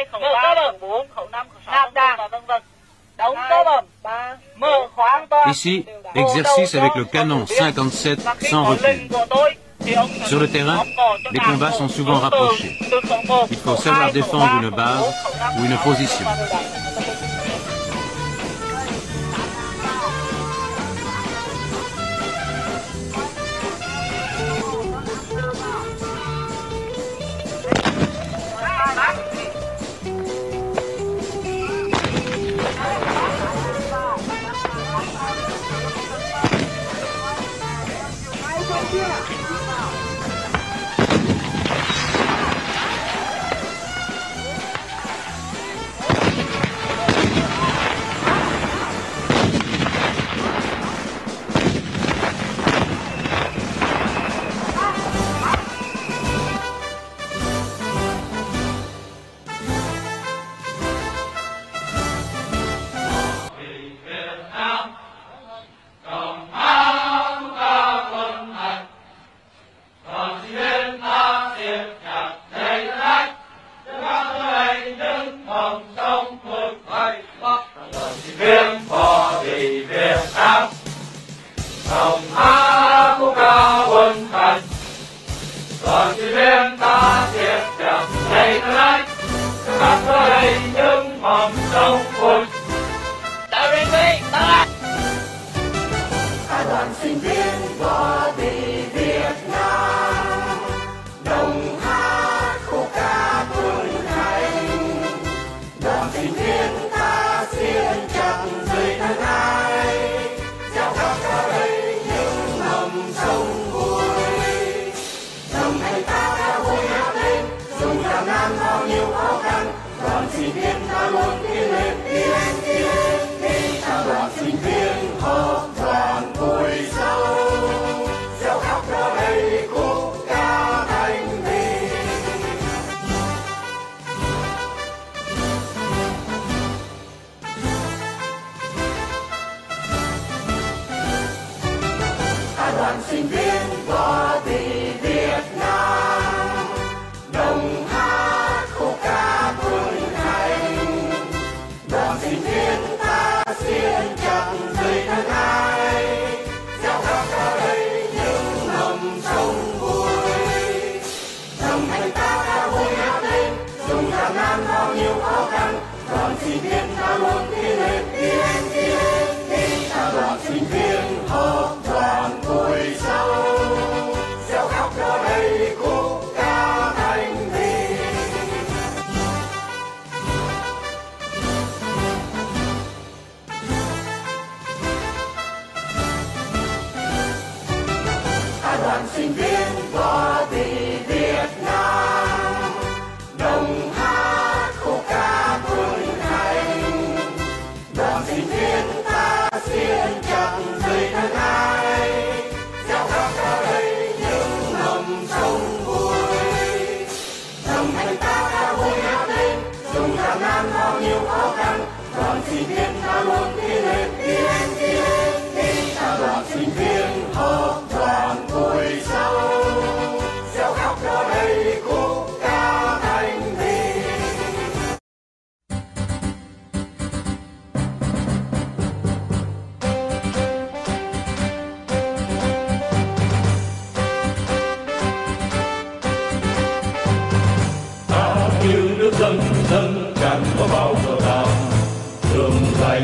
hai khẩu ba khẩu bốn khẩu năm khẩu sáu nạp đàn và vân vân. Đóng cơ bẩm ba. Mở khóa an toàn Ici, exercice avec le canon 57 sans recul. Sur le terrain, les combats sont souvent rapprochés. Il faut savoir défendre une base ou une position. gian bao nhiêu khó khăn còn gì biết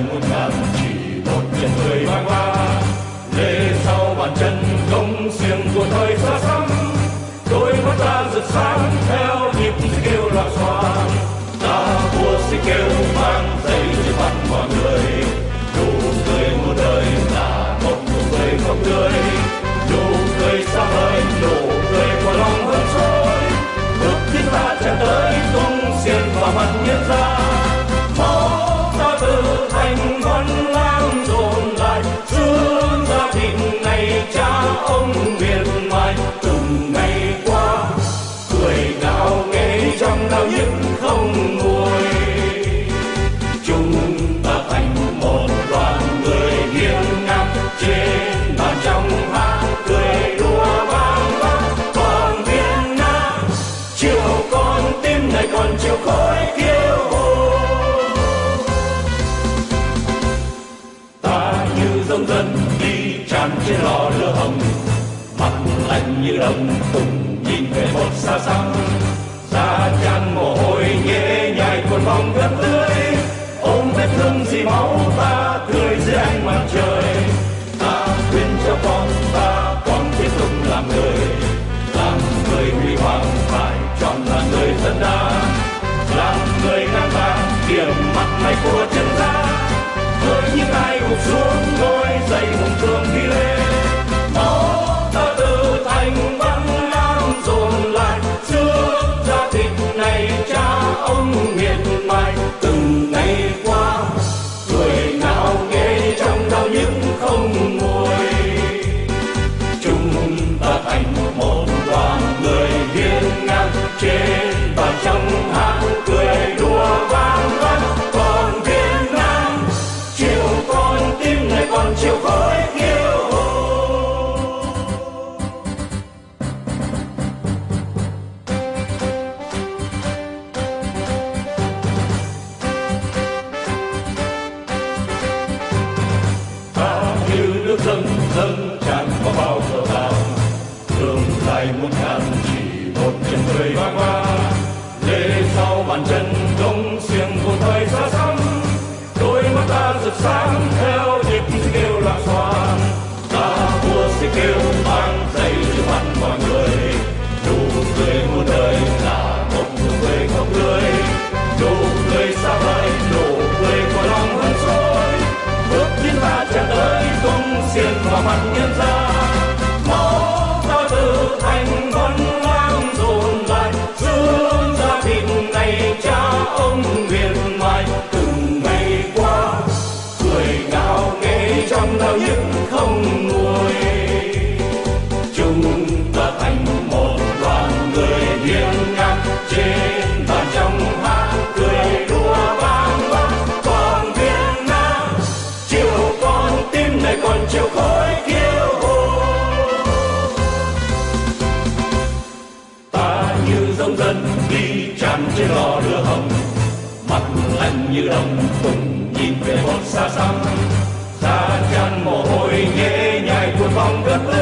muôn ngàn chỉ một biển người mang hoa lê sau bàn chân công xiềng của thời xa xăm, đôi mắt ta rực sáng. Xa xăm da chan mồ hôi nhễ nhại cuộn vòng gân tươi. Ôm vết thương gì máu ta cười dưới ánh mặt trời. Ta khuyên cho con, ta con tiếp tục làm người. Làm người huy hoàng phải chọn là người dân đa làm người ngang vàng điểm mặt mày của dài một ngàn chỉ một chân người vang qua. Lê sau bàn chân đông xiềng của thời xa xăm, đôi mắt ta rực sáng. Dân đi tràn trên lò lửa hồng mặt lạnh như đồng cùng nhìn về một xa xăm. Ta chăn mồ hôi nhễ nhại cuộn vòng đất